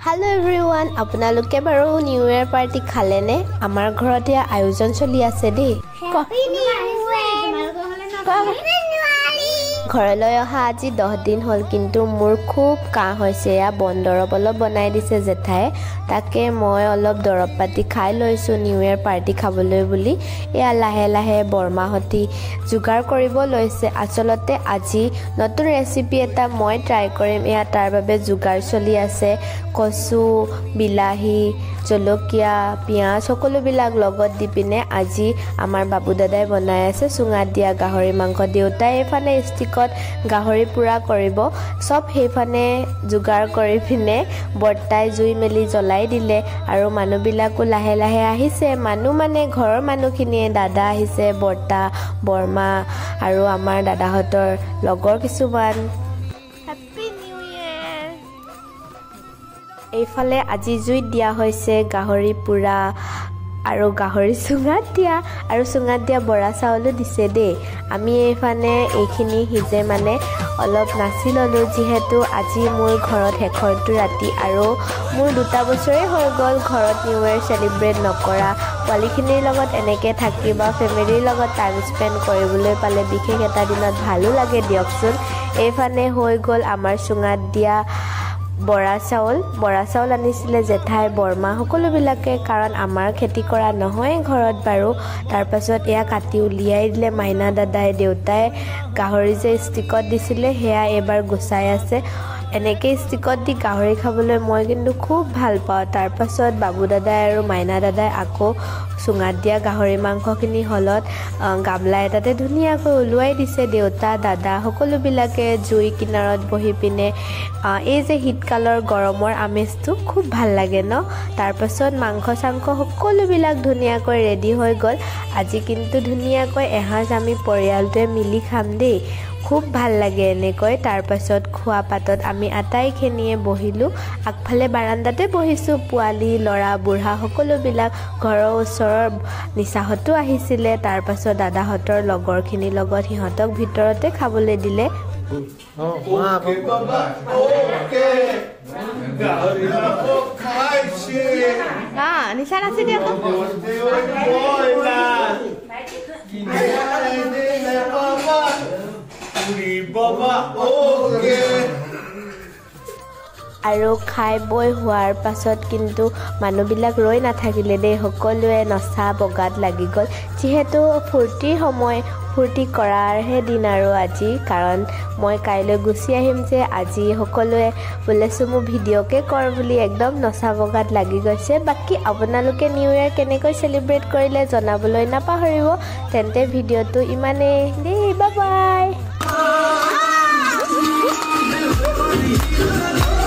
Hello every one আপোনালোকে বাৰু new year party খালেনে? আমাৰ ঘৰত এয়া আয়োজন চলি আছে দেই। ঘৰলৈ অহা আজি দহ দিন হ'ল কিন্তু মোৰ খুব কাহ হৈছে। এয়া বন দৰৱ অলপ বনাই দিছে জেঠাই। তাকে মই অলপ দৰৱ পাতি খাই লৈছোঁ নিউ ইয়েৰ পাৰ্টি খাবলৈ বুলি। এয়া লাহে লাহে বৰমাহঁতি যোগাৰ কৰিব লৈছে। আচলতে আজি নতুন ৰেচিপি এটা মই ট্ৰাই কৰিম। এয়া তাৰ বাবে যোগাৰ চলি আছে। কচু বিলাহী জলকীয়া পিঁয়াজ সকলোবিলাক লগত দি পিনে আজি আমাৰ বাবু দাদাই বনাই আছে। চুঙাত দিয়া গাহৰি মাংস দেউতাই এইফালে ষ্টিকত গাহৰি পোৰা কৰিব। চব সেইফালে যোগাৰ কৰি পিনে বৰ্তাই জুই মেলি জ্বলাই দিলে আৰু মানুহবিলাকো লাহে লাহে আহিছে। মানুহ মানে ঘৰৰ মানুহখিনিয়ে দাদা আহিছে বৰ্তা বৰমা আৰু আমাৰ দাদাহঁতৰ লগৰ কিছুমান। এইফালে আজি জুইত দিয়া হৈছে গাহৰি পোৰা। আৰু গাহৰি চুঙাত দিয়া আৰু চুঙাত দিয়া বৰা চাউলো দিছে দেই। আমি এইফালে এইখিনি সিজে মানে অলপ নাচি ল'লোঁ যিহেতু আজি মোৰ ঘৰত শেষৰটো ৰাতি আৰু মোৰ দুটা বছৰেই হৈ গ'ল ঘৰত নিউ ইয়েৰ চেলিব্ৰেট নকৰা। পোৱালিখিনিৰ লগত এনেকৈ থাকি বা ফেমিলিৰ লগত টাইম স্পেণ্ড কৰিবলৈ পালে বিশেষ এটা দিনত ভালো লাগে দিয়কচোন। এইফালে হৈ গ'ল আমাৰ চুঙাত দিয়া বৰা চাউল বৰা চাউল আনিছিলে জেঠাই বৰমা সকলোবিলাকে কাৰণ আমাৰ খেতি কৰা নহয় ঘৰত বাৰু। তাৰপাছত এয়া কাটি উলিয়াই দিলে মাইনা দাদাই দেউতাই গাহৰি যে ষ্টিকত দিছিলে সেয়া এইবাৰ গুচাই আছে। এনেকৈ ষ্টিকত দি গাহৰি খাবলৈ মই কিন্তু খুব ভাল পাওঁ। তাৰপাছত বাবু দাদাই আৰু মাইনা দাদাই আকৌ চুঙাত দিয়া গাহৰি মাংসখিনি হলত গামলা এটাতে ধুনীয়াকৈ ওলোৱাই দিছে। দেউতা দাদা সকলোবিলাকে জুই কিনাৰত বহি পিনে এই যে শীতকালৰ গৰমৰ আমেজটো খুব ভাল লাগে ন? তাৰপাছত মাংস চাংস সকলোবিলাক ধুনীয়াকৈ ৰেডি হৈ গ'ল। আজি কিন্তু ধুনীয়াকৈ এসাঁজ আমি পৰিয়ালটোৱে মিলি খাম দেই। খুব ভাল লাগে এনেকৈ তাৰপাছত খোৱা পাতত আমি আটাইখিনিয়ে বহিলোঁ আগফালে বাৰাণ্ডাতে বহিছোঁ পোৱালি ল'ৰা বুঢ়া সকলোবিলাক ঘৰৰ ওচৰৰ নিচাহঁতো আহিছিলে তাৰপাছত দাদাহঁতৰ লগৰখিনিৰ লগত সিহঁতক ভিতৰতে খাবলৈ দিলে নিচা নাছিলে আৰু খাই বৈ হোৱাৰ পাছত কিন্তু মানুহবিলাক ৰৈ নাথাকিলে দেই সকলোৱে নচা বগাত লাগি গ'ল। যিহেতু ফূৰ্তিৰ সময় ফূৰ্তি কৰাৰহে দিন আৰু আজি। কাৰণ মই কাইলৈ গুচি আহিম যে আজি সকলোৱে বোলেছোঁ মোৰ ভিডিঅ'কে কৰ বুলি একদম নচা বগাত লাগি গৈছে। বাকী আপোনালোকে নিউ ইয়েৰ কেনেকৈ চেলিব্ৰেট কৰিলে জনাবলৈ নাপাহৰিব তেন্তে ভিডিঅ'টো ইমানেই। দেই বাই and 里